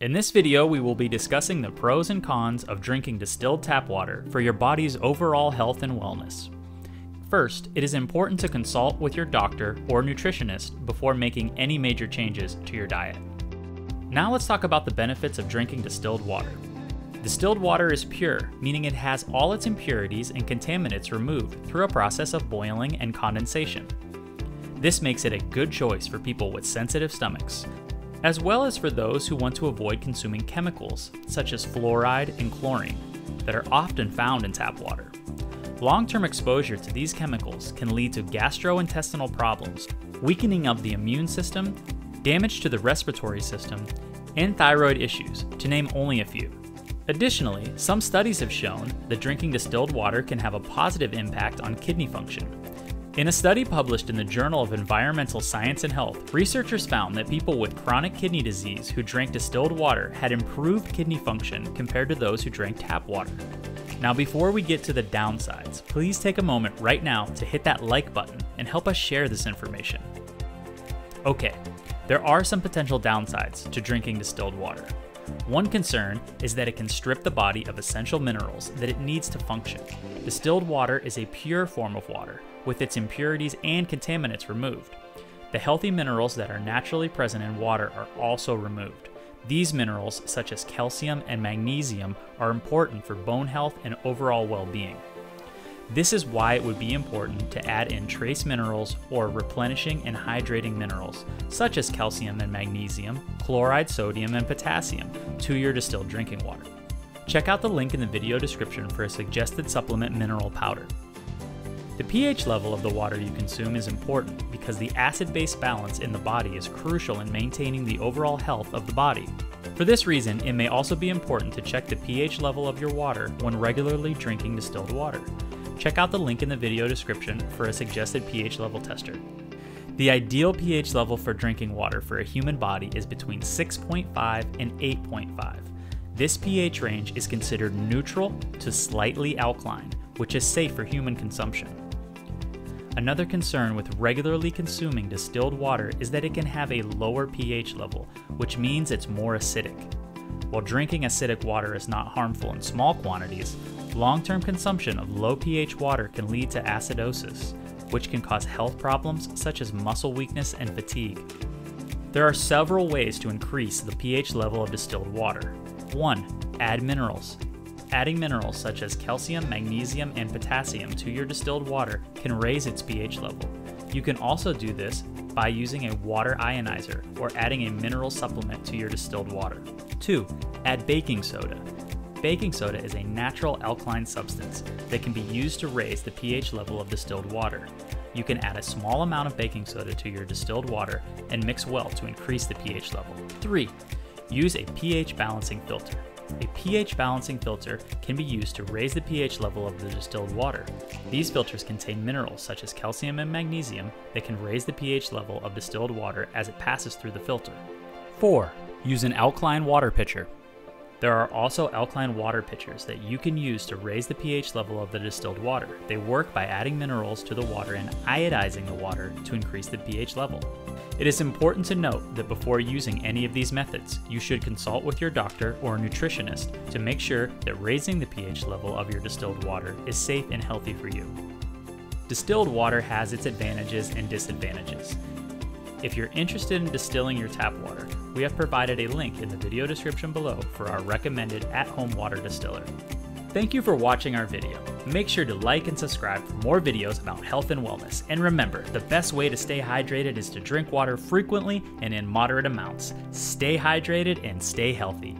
In this video, we will be discussing the pros and cons of drinking distilled tap water for your body's overall health and wellness. First, it is important to consult with your doctor or nutritionist before making any major changes to your diet. Now let's talk about the benefits of drinking distilled water. Distilled water is pure, meaning it has all its impurities and contaminants removed through a process of boiling and condensation. This makes it a good choice for people with sensitive stomachs, as well as for those who want to avoid consuming chemicals such as fluoride and chlorine that are often found in tap water. Long term exposure to these chemicals can lead to gastrointestinal problems, weakening of the immune system, damage to the respiratory system, and thyroid issues, to name only a few. Additionally, some studies have shown that drinking distilled water can have a positive impact on kidney function. In a study published in the Journal of Environmental Science and Health, researchers found that people with chronic kidney disease who drank distilled water had improved kidney function compared to those who drank tap water. Now, before we get to the downsides, please take a moment right now to hit that like button and help us share this information. Okay, there are some potential downsides to drinking distilled water. One concern is that it can strip the body of essential minerals that it needs to function. Distilled water is a pure form of water, with its impurities and contaminants removed. The healthy minerals that are naturally present in water are also removed. These minerals, such as calcium and magnesium, are important for bone health and overall well being. This is why it would be important to add in trace minerals or replenishing and hydrating minerals, such as calcium and magnesium, chloride, sodium, and potassium, to your distilled drinking water. Check out the link in the video description for a suggested supplement mineral powder. The pH level of the water you consume is important because the acid base balance in the body is crucial in maintaining the overall health of the body. For this reason, it may also be important to check the pH level of your water when regularly drinking distilled water. Check out the link in the video description for a suggested pH level tester. The ideal pH level for drinking water for a human body is between 6.5 and 8.5. This pH range is considered neutral to slightly alkaline, which is safe for human consumption. Another concern with regularly consuming distilled water is that it can have a lower pH level, which means it's more acidic. While drinking acidic water is not harmful in small quantities, long term consumption of low pH water can lead to acidosis, which can cause health problems such as muscle weakness and fatigue. There are several ways to increase the pH level of distilled water. 1. Add minerals. Adding minerals such as calcium, magnesium, and potassium to your distilled water can raise its pH level. You can also do this by using a water ionizer or adding a mineral supplement to your distilled water. 2. Add baking soda. Baking soda is a natural alkaline substance that can be used to raise the pH level of distilled water. You can add a small amount of baking soda to your distilled water and mix well to increase the pH level. 3. Use a pH balancing filter. A pH balancing filter can be used to raise the pH level of the distilled water. These filters contain minerals such as calcium and magnesium that can raise the pH level of distilled water as it passes through the filter. 4. Use an alkaline water pitcher. There are also alkaline water pitchers that you can use to raise the pH level of the distilled water. They work by adding minerals to the water and ionizing the water to increase the pH level. It is important to note that before using any of these methods, you should consult with your doctor or nutritionist to make sure that raising the pH level of your distilled water is safe and healthy for you. Distilled water has its advantages and disadvantages. If you're interested in distilling your tap water, we have provided a link in the video description below for our recommended at-home water distiller. Thank you for watching our video. Make sure to like and subscribe for more videos about health and wellness. And remember, the best way to stay hydrated is to drink water frequently and in moderate amounts. Stay hydrated and stay healthy.